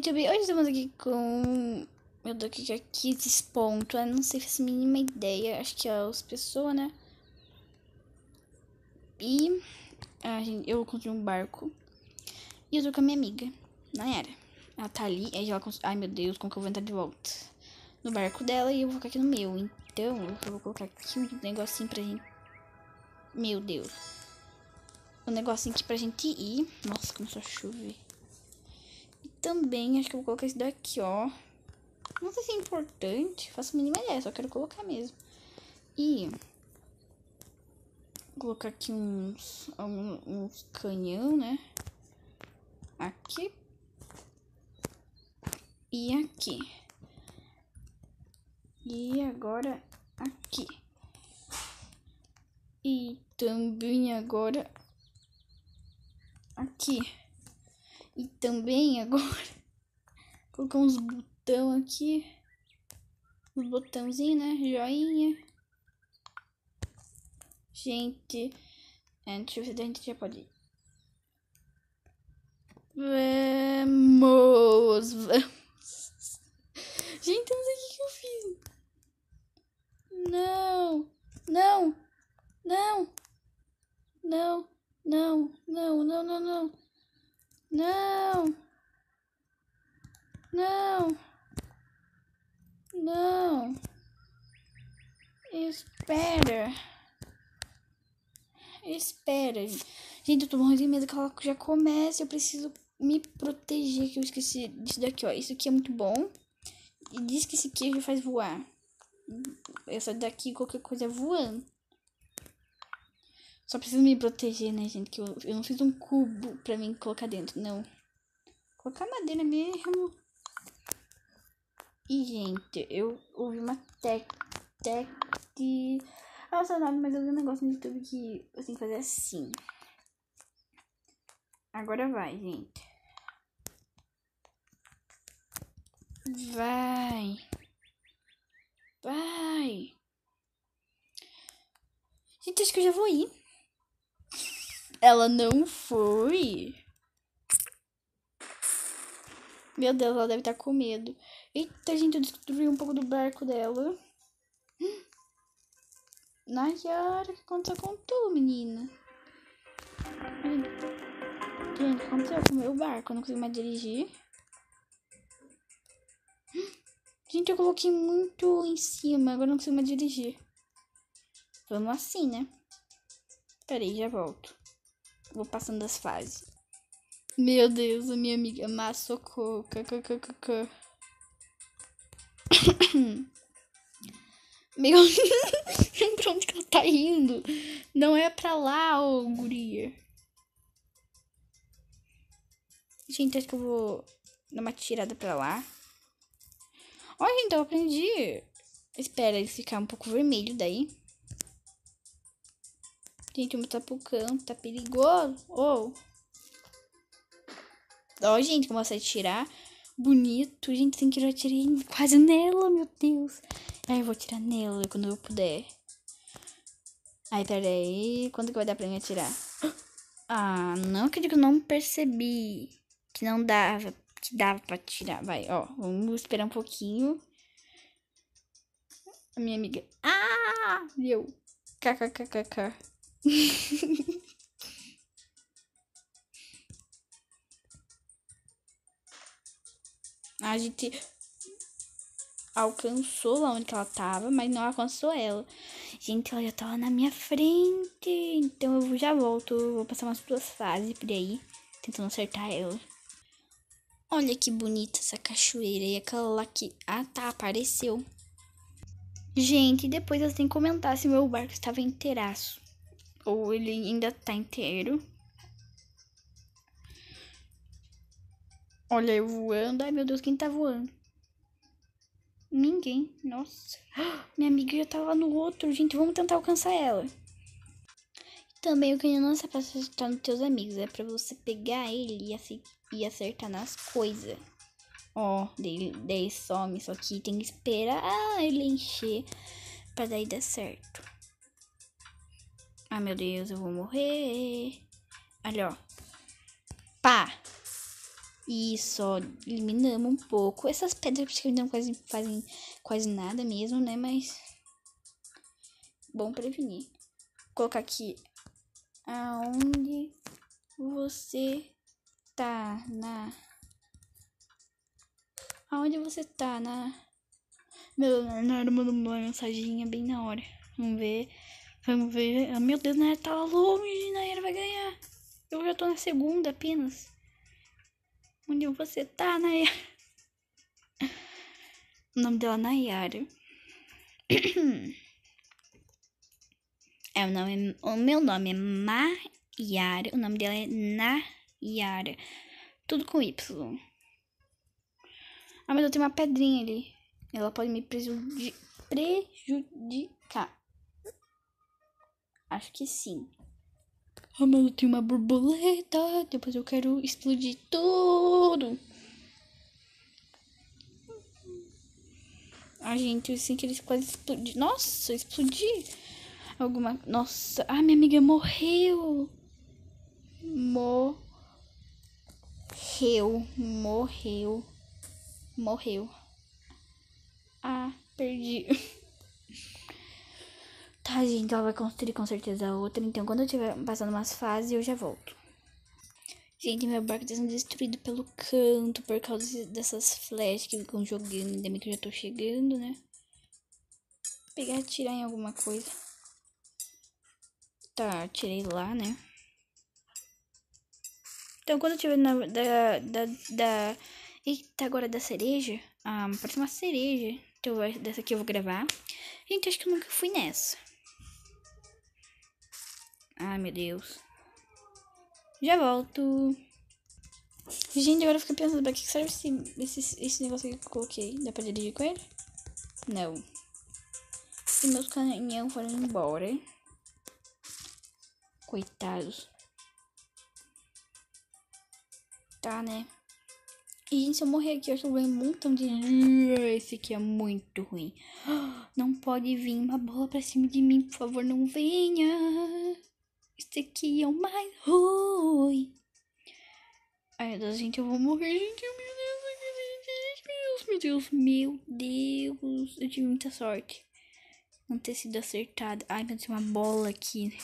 YouTube, hoje estamos aqui com. Meu Deus, o que é esses pontos? Eu não sei, faço a mínima ideia. Acho que é as pessoas, né? E a gente, eu encontrei um barco. E eu tô com a minha amiga, Nayara. Ela tá ali, aí ela. Ai meu Deus, como que eu vou entrar de volta? No barco dela e eu vou ficar aqui no meu. Então, eu vou colocar aqui um negocinho pra gente. Meu Deus. Um negocinho aqui pra gente ir. Nossa, começou a chover também, acho que eu vou colocar esse daqui, ó. Não sei se é importante, faço a mínima ideia, só quero colocar mesmo. E vou colocar aqui uns, uns, uns canhão, né? Aqui. E aqui. E agora aqui. E também agora aqui. E também agora colocar uns botão aqui. Uns botãozinho, né? Joinha. Gente. É, deixa eu ver se a gente já pode ir. Vamos, vamos. Gente, eu não sei o que, que eu fiz. Não, não, não, não, não, não, não, não, não. Não. Não. Não. Espera. Espera. Gente, eu tô morrendo de medo que ela já comece. Eu preciso me proteger, que eu esqueci disso daqui, ó. Isso aqui é muito bom. E diz que esse queijo faz voar. Essa daqui, qualquer coisa é voando. Só preciso me proteger, né, gente? Que eu, eu não fiz um cubo pra mim colocar dentro, não. Colocar madeira mesmo. E, gente, eu ouvi uma tec... Tec... Ah, nome, mas eu vi um negócio no YouTube que eu tenho que fazer assim. Agora vai, gente. Vai. Vai. Gente, acho que eu já vou ir. Ela não foi. Meu Deus, ela deve estar com medo. Eita, gente, eu destruí um pouco do barco dela. Nayara, o que aconteceu com tu, menina? Gente, o que aconteceu com o meu barco? Eu não consigo mais dirigir. Gente, eu coloquei muito em cima, agora não consigo mais dirigir. Vamos assim, né? Peraí, já volto. Vou passando as fases. Meu Deus, a minha amiga Massocou. Meu, pra onde que ela tá indo? Não é pra lá, ô guria. Gente, acho que eu vou dar uma tirada pra lá. Olha, então eu aprendi. Espera ele ficar um pouco vermelho daí. Gente, vamos tá pro canto, tá perigoso. Ou. Oh. Ó, oh, gente, como você tirar. Bonito. Gente, tem que já tirei quase nela, meu Deus. Aí eu vou tirar nela quando eu puder. Aí, peraí. Quando que vai dar pra mim atirar? Ah, não acredito que eu não percebi. Que não dava. Que dava pra tirar. Vai, ó. Vamos esperar um pouquinho. A minha amiga. Ah! Deu. KKKKK. a gente alcançou lá onde ela tava, mas não alcançou ela. Gente, ela já tava na minha frente. Então eu já volto. vou passar umas duas fases por aí, tentando acertar ela. Olha que bonita essa cachoeira. E aquela lá que. Ah, tá, apareceu. Gente, depois eu tenho que comentar se meu barco estava inteiraço. Ou ele ainda tá inteiro. Olha eu voando. Ai, meu Deus, quem tá voando? Ninguém. Nossa. Minha amiga já tava no outro. Gente, vamos tentar alcançar ela. Também o canhão não é pra acertar nos teus amigos. É pra você pegar ele e acertar nas coisas. Ó, daí, daí some. Só que tem que esperar ele encher pra daí dar certo. Ai, meu Deus, eu vou morrer. Olha, ó. Pá. E só eliminamos um pouco. Essas pedras que não quase fazem quase nada mesmo, né? Mas. Bom prevenir. Vou colocar aqui. Aonde você tá na. Aonde você tá na. Meu, Leonardo mandou uma mensagem bem na hora. Vamos ver. Vamos ver. Oh, meu Deus, Nayara tá longe. Nayara vai ganhar. Eu já tô na segunda apenas. Onde você tá, Nayara? O nome dela é Nayara. É, o, nome, o meu nome é Mayara. O nome dela é Nayara. Tudo com Y. Ah, mas eu tenho uma pedrinha ali. Ela pode me prejudicar. Acho que sim. Ah, mas eu tenho uma borboleta. Depois eu quero explodir tudo. Ah, gente, eu sei que eles quase explodir. Nossa, explodir. Alguma. Nossa. Ah, minha amiga morreu. Morreu. Morreu. Morreu. Ah, perdi. Tá, gente, ela vai construir com certeza outra. Então, quando eu estiver passando umas fases, eu já volto. Gente, meu barco tá sendo destruído pelo canto por causa dessas flechas que ficam jogando. Ainda bem que eu já tô chegando, né? Vou pegar e atirar em alguma coisa. Tá, tirei lá, né? Então, quando eu tiver na, da, da, da... Eita, agora da cereja. Ah, parece uma cereja. Então, dessa aqui eu vou gravar. Gente, acho que eu nunca fui nessa. Ai, meu Deus. Já volto. Gente, agora eu fiquei pensando, pra que serve esse, esse, esse negócio que eu coloquei? Dá pra dirigir com ele? Não. E meus canhão foram embora? Coitados. Tá, né? E, gente, se eu morrer aqui, eu acho que eu ganho um montão de... Esse aqui é muito ruim. Não pode vir uma bola pra cima de mim, por favor, não venha. Esse aqui é o mais ruim. Ai, meu Deus, gente, eu vou morrer, gente. Meu Deus, meu Deus, meu Deus. Eu tive muita sorte. Não ter sido acertada. Ai, meu Deus, uma bola aqui.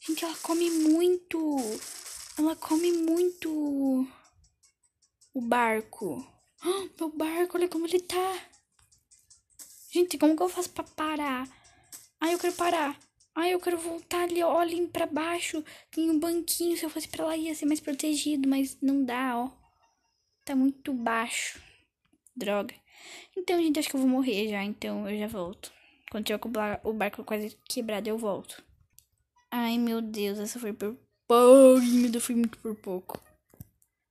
Gente, ela come muito. Ela come muito. O barco. Oh, meu barco, olha como ele tá. Gente, como que eu faço pra parar? Ai, eu quero parar. Ai, eu quero voltar ali, olhem pra baixo. Tem um banquinho, se eu fosse pra lá ia ser mais protegido, mas não dá, ó. Tá muito baixo. Droga. Então, gente, acho que eu vou morrer já, então eu já volto. Quando tiver com o barco quase quebrado, eu volto. Ai, meu Deus, essa foi por pouco. Meu Deus, foi muito por pouco.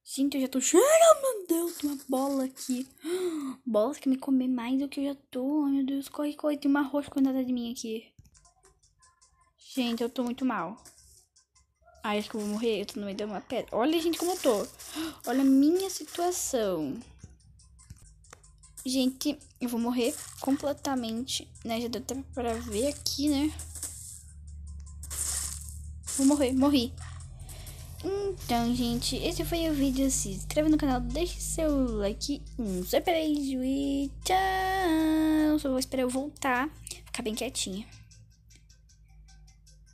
Gente, eu já tô cheia, meu Deus, uma bola aqui. Bolas que me comer mais do que eu já tô. Ai, meu Deus, corre, corre. Tem uma roxa cuidada de mim aqui. Gente, eu tô muito mal. Ai, acho que eu vou morrer. Eu tô no meio de uma pedra. Olha, gente, como eu tô. Olha a minha situação. Gente, eu vou morrer completamente, né? Já deu até pra ver aqui, né? Vou morrer, morri. Então, gente, esse foi o vídeo. Se inscreva no canal, deixe seu like. Um super beijo e tchau. Só vou esperar eu voltar. Ficar bem quietinha.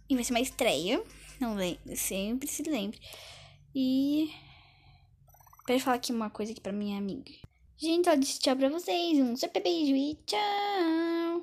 E vai ser uma estreia. Não lembre, sempre se lembre. E. Pra falar aqui uma coisa aqui pra minha amiga. Gente, ela disse tchau pra vocês. Um super beijo e tchau.